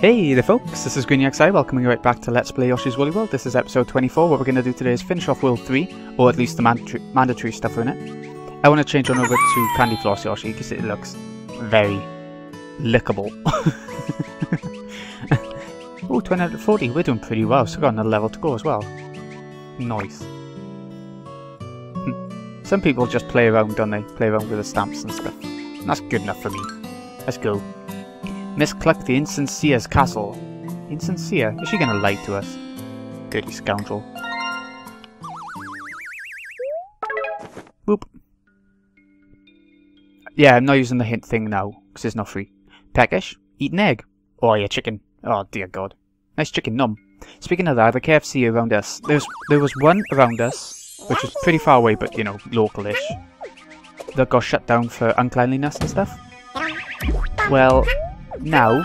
Hey there folks, this is GreenyXI welcoming you right back to Let's Play Yoshi's Woolly World. This is episode 24. What we're going to do today is finish off World 3, or at least the mandatory, mandatory stuff in it. I want to change on over to Candy Floss Yoshi because it looks very lickable. oh, 20 out of 40, we're doing pretty well, so got another level to go as well. Nice. Hmm. Some people just play around, don't they? Play around with the stamps and stuff. That's good enough for me. Let's go. Miss Cluck the Insincere's castle. Insincere? Is she gonna lie to us? Dirty scoundrel. Boop. Yeah, I'm not using the hint thing now, because it's not free. Peckish? Eat an egg? Oh, yeah, chicken. Oh, dear God. Nice chicken, num. Speaking of that, the KFC around us. There's, there was one around us, which was pretty far away, but, you know, local-ish, that got shut down for uncleanliness and stuff. Well, now,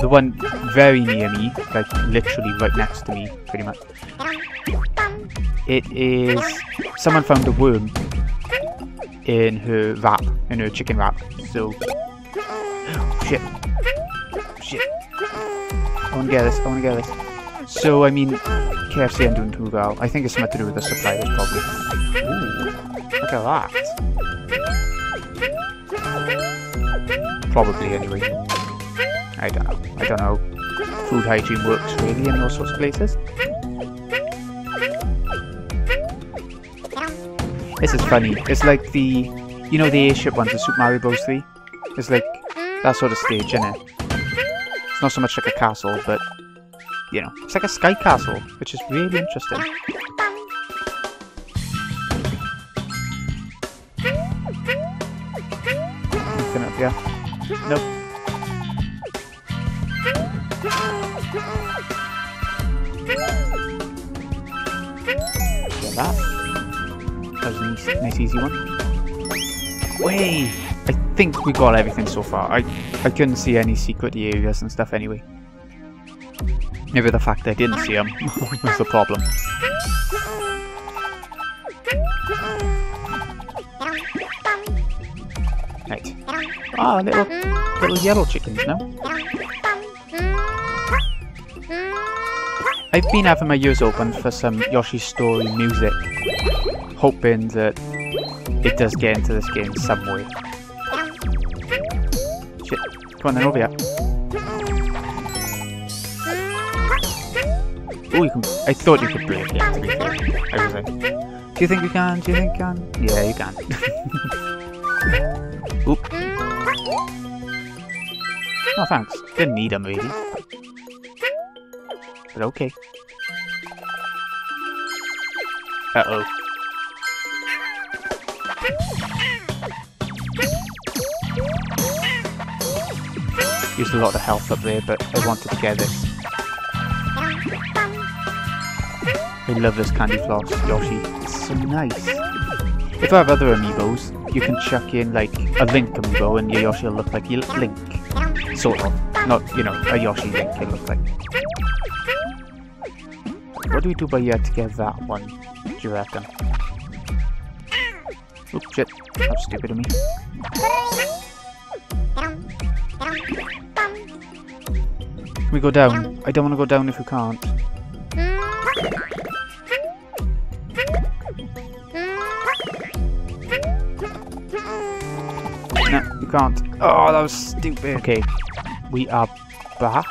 the one very near me, like literally right next to me, pretty much, it is, someone found a worm in her wrap, in her chicken wrap, so, shit, shit, I wanna get this, I wanna get this. So, I mean, KFC I'm doing too well. I think it's something to do with the suppliers, probably. Ooh, look at that. Probably anyway. I don't know. I don't know. Food hygiene works really in those sorts of places. This is funny. It's like the, you know the airship ones in Super Mario Bros. 3? It's like that sort of stage, isn't it? It's not so much like a castle, but, you know, it's like a sky castle, which is really interesting. Anything? Nope. Get that. That was a nice, nice easy one. Way! I think we got everything so far. I, I couldn't see any secret areas and stuff anyway. Maybe the fact I didn't see them was the problem. Ah, little, little yellow chickens now. I've been having my ears open for some Yoshi Story music, hoping that it does get into this game some way. Shit. Come on then, over here. Oh, you can. I thought you could break it, to be fair. I was like, do you think you can? Do you think you can? Yeah, you can. Oh, thanks. Didn't need them, really. But okay. Uh-oh. Used a lot of health up there, but I wanted to get this. I love this candy floss, Yoshi. It's so nice. If I have other amiibos, you can chuck in like a Link amiibo and your Yoshi will look like Link. Sort of. Not, you know, a Yoshi Link it looks like. What do we do by here to get that one, do you reckon? Oops, shit. That's stupid of me. Can we go down? I don't want to go down if we can't. No, you can't. Oh, that was stupid. Okay, we are back.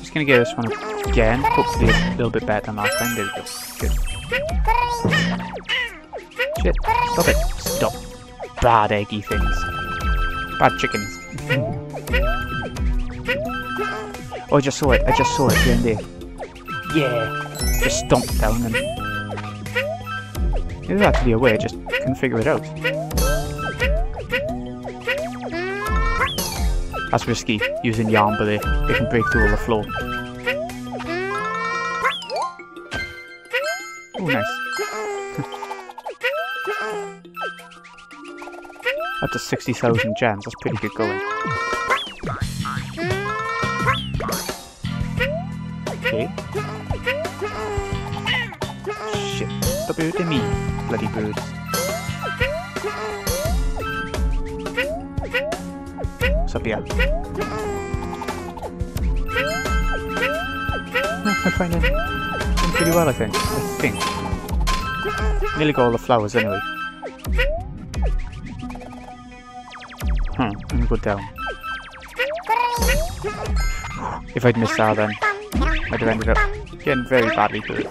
Just gonna get this one again. Hopefully a little bit better than last time. There we go. Good. Shit. Stop it. Stop. Bad eggy things. Bad chickens. oh, I just saw it. I just saw it and there. Yeah. Just stomp down and... There's actually a way, just couldn't figure it out. That's risky, using yarn, but it, it can break through all the floor. Oh, nice. Up to 60,000 gems, that's pretty good going. Okay. Shit, stop hurting me, bloody birds. No, I'm finding doing pretty well, I think. I think. Nearly got all the flowers anyway. Hmm, I'm gonna go down. If I'd missed that then, I'd have ended up getting very badly hurt.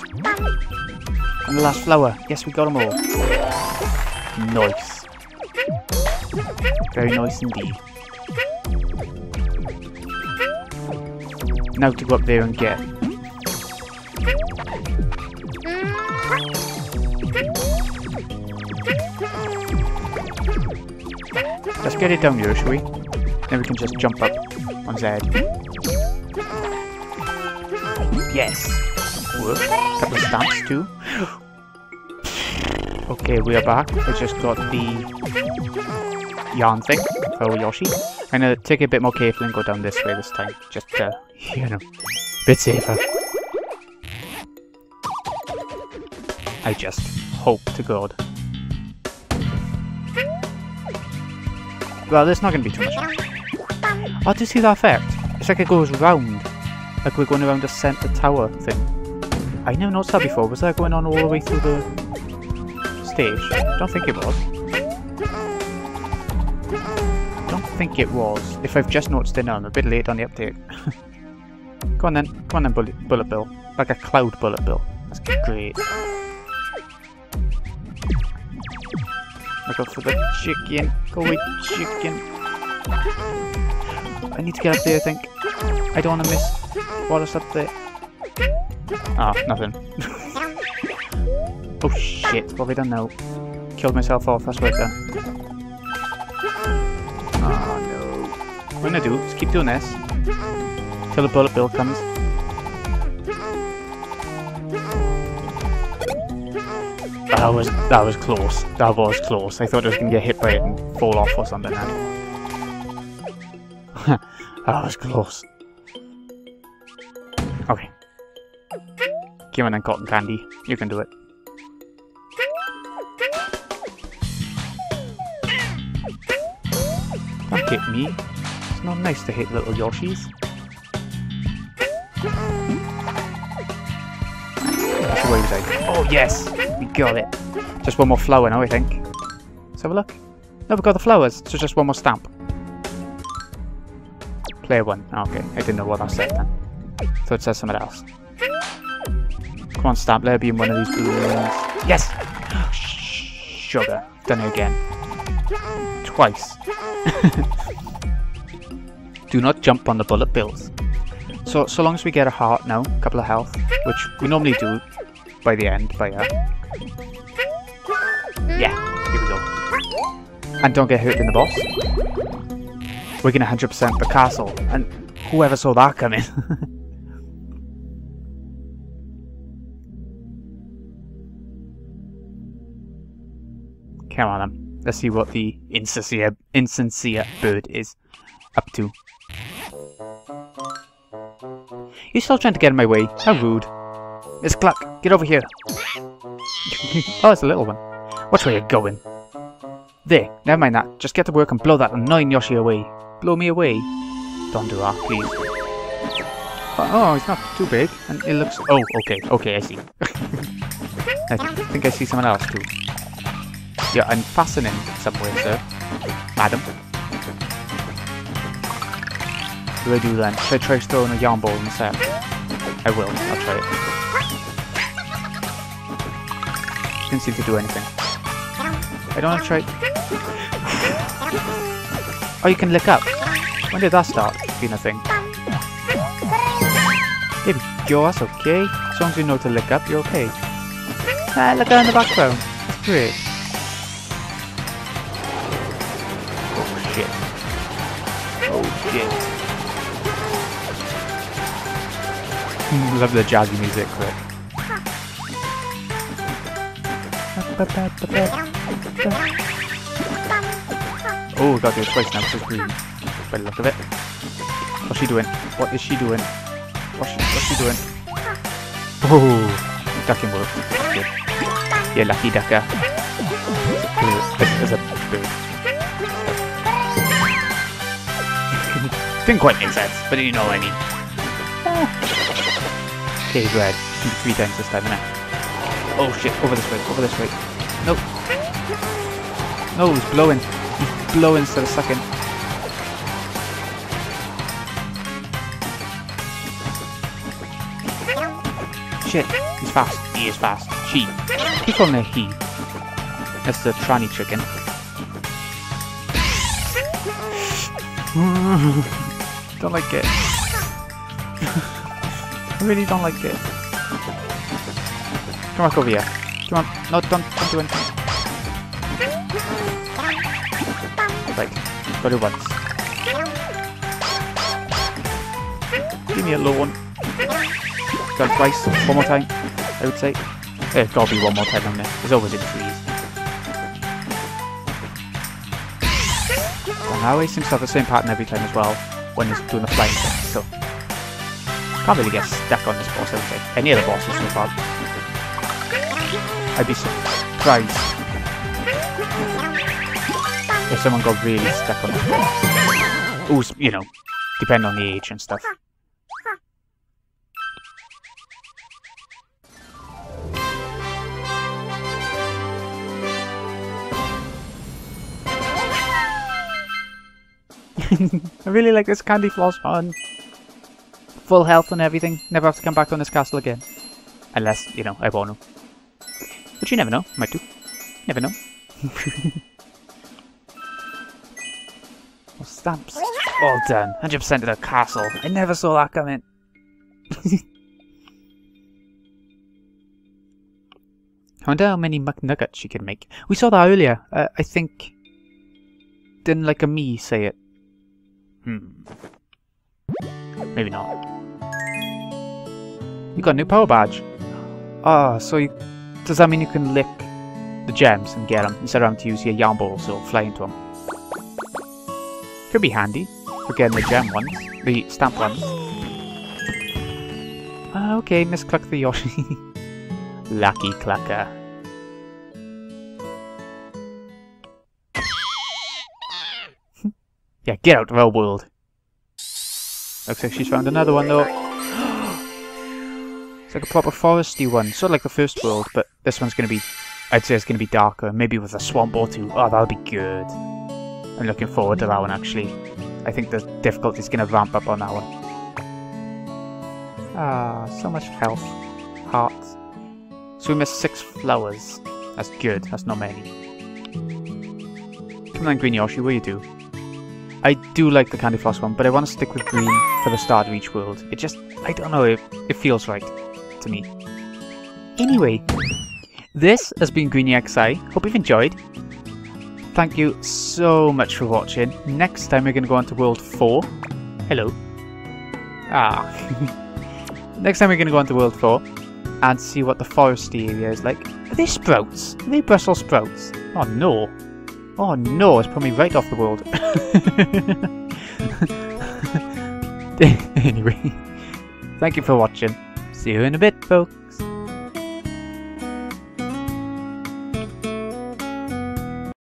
And the last flower. Yes, we got them all. Nice. Very nice indeed. Now to go up there and get Let's get it down here, shall we? Then we can just jump up on head. Yes! Whoop. Couple of stamps too. okay, we are back. I just got the yarn thing for Yoshi. I'm gonna take it a bit more carefully and go down this way this time. Just, you know, a bit safer. I just hope to God. Well, there's not going to be too much. Oh, do you see that effect? It's like it goes round. Like we're going around the centre tower thing. I never noticed that before. Was that going on all the way through the stage? Don't think it was. Think it was. If I've just noticed it now, I'm a bit late on the update. Go on then. Come on then, Bullet, bullet Bill. Like a cloud Bullet Bill. That's great. I go for the chicken. Go away, chicken. I need to get up there, I think. I don't want to miss what's up there. Ah, oh, nothing. oh shit, what have I done now? Killed myself off, that's what I've done. I'm gonna do is keep doing this. Till the bullet bill comes. That was that was close. That was close. I thought I was gonna get hit by it and fall off or something. that was close. Okay. Give me that cotton candy. You can do it. Don't hit me. Not nice to hit little Yoshis. Oh yes! We got it. Just one more flower now, I think. Let's have a look. No, we got the flowers, so just one more stamp. Player one. Oh, okay, I didn't know what that said then. So it says something else. Come on, stamp, let it be in one of these balloons. Yes! Sugar. Done it again. Twice. Do not jump on the bullet bills. So, so long as we get a heart now, a couple of health, which we normally do by the end, but yeah. Yeah, here we go. And don't get hurt in the boss. We're gonna 100% the castle, and whoever saw that coming. Come on then. Let's see what the insincere, insincere bird is up to. You're still trying to get in my way. How rude. Miss Cluck, get over here. oh, it's a little one. Which way are going? There, never mind that. Just get to work and blow that annoying Yoshi away. Blow me away? Don't do that, please. Oh, oh it's not too big. And it looks... Oh, okay, okay, I see. I think I see someone else too. Yeah, I'm fastening somewhere, sir. Madam. Do I do then? Should I try throwing a yarn ball instead? I will, I'll try it. Didn't seem to do anything. I don't want to try... Oh, you can lick up. When did that start being a thing? We go, that's okay. As long as you know to lick up, you're okay. Ah, look in the background. Great. Oh shit. Oh shit. Love the jazzy music, quick. Oh, got to do it twice now because green. By the look of it. What's she doing? What is she doing? What's she, what's she doing? Oh, ducking work. Good. Yeah, lucky ducker. As a bird. Didn't quite make sense, but you know what I mean. Okay, red. Three times this time, innit? Oh shit, over this way, over this way. Nope. No, he's blowing. He's blowing instead of sucking. Shit, he's fast. He is fast. She. Keep calling her he. That's the tranny chicken. don't like it. I really don't like it. Come back over here. Come on. No, don't, don't do anything. Right. Got it once. Give me alone. Got it twice. One more time. I would say. There's gotta be one more time on there. There's always in trees. Well, now he seems to have the same pattern every time as well when he's doing the flying thing, so can't really get stuck on this boss, I say. Any other bosses so far. I'd be surprised if someone got really stuck on this boss. Who's, you know, depending on the age and stuff. I really like this candy floss one. Full health and everything. Never have to come back on this castle again. Unless, you know, I want to. But you never know. Might do. Never know. oh, stamps. All done. 100% of the castle. I never saw that coming. I wonder how many McNuggets she can make. We saw that earlier. Uh, I think... Didn't like a me say it. Hmm. Maybe not. You got a new power badge. Ah, oh, so you, does that mean you can lick the gems and get them instead of having to use your yarn balls or fly into them? Could be handy for getting the gem ones, the stamp ones. Ah, okay, Miss Cluck the Yoshi. Lucky Clucker. Yeah, get out of our world. Looks like she's found another one though. It's like a proper foresty one, sort of like the first world, but this one's going to be, I'd say it's going to be darker, maybe with a swamp or two. Oh, that'll be good. I'm looking forward to that one actually. I think the difficulty's going to ramp up on that one. Ah, so much health. Hearts. So we missed six flowers. That's good, that's not many. Come on, Green Yoshi, what do you do? I do like the Candy Floss one, but I want to stick with green for the start of each world. It just, I don't know, it, it feels right to me. Anyway, this has been Greeny XI. Hope you've enjoyed. Thank you so much for watching. Next time we're going to go on to World 4. Hello. Ah. Next time we're going to go on to World 4 and see what the foresty area is like. Are they sprouts? Are they Brussels sprouts? Oh no. Oh no, it's put me right off the world. anyway, thank you for watching. See you in a bit, folks.